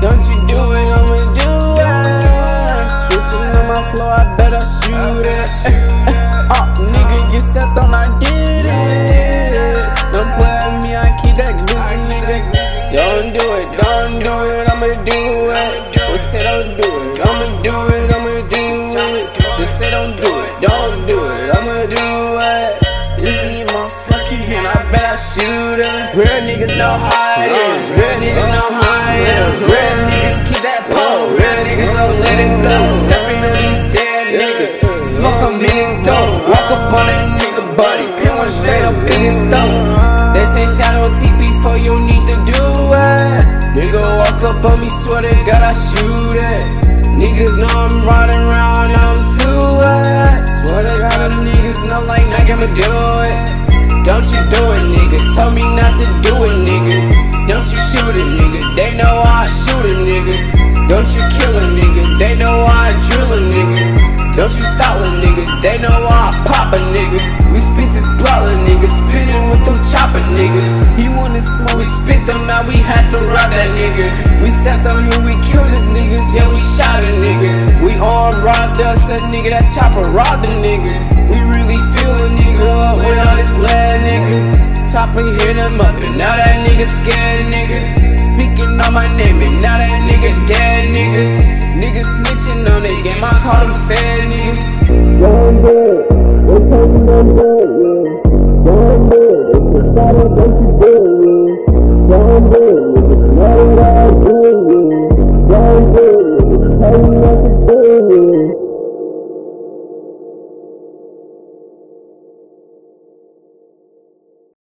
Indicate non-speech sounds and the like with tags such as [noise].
Don't you do it, I'ma do it. Switching on my flow, I better shoot it. [laughs] Oh, nigga, get stepped on, I did it. Don't play with me, I keep that glizzy, nigga. Don't do it, don't do it, I'ma do it. They say don't do it, I'ma do it, Real niggas know how it is, real niggas know how it is. Real niggas keep that pole, real niggas don't let it go. Stepping on these dead niggas, smoke a minute stove. Walk up on that nigga buddy, pin one straight up in his stove. They say shadow TP for you need to do it. Nigga walk up on me, swear to God I shoot it. Niggas know I'm riding around, I'm too lit. It, nigga. They know I shoot it, nigga. Don't you kill a nigga. They know I drill a nigga. Don't you stop a nigga. They know I pop a nigga. We spit this blood, nigga. Spinning with them choppers, niggas. He wanted smoke, we spit them out. We had to rob that nigga. We stepped on him, we killed his niggas. Yeah, we shot a nigga. We armed robbed us, a nigga. That chopper robbed a nigga. We really feel a nigga up with all this lead, nigga. Chopper hit him up, and now that nigga. On my name, and now that nigga dead, niggas. Niggas snitching on their game, I call them fed niggas. Don't do it. They don't do it, yeah. Don't do. It's a shadow, don't you it, yeah. Don't do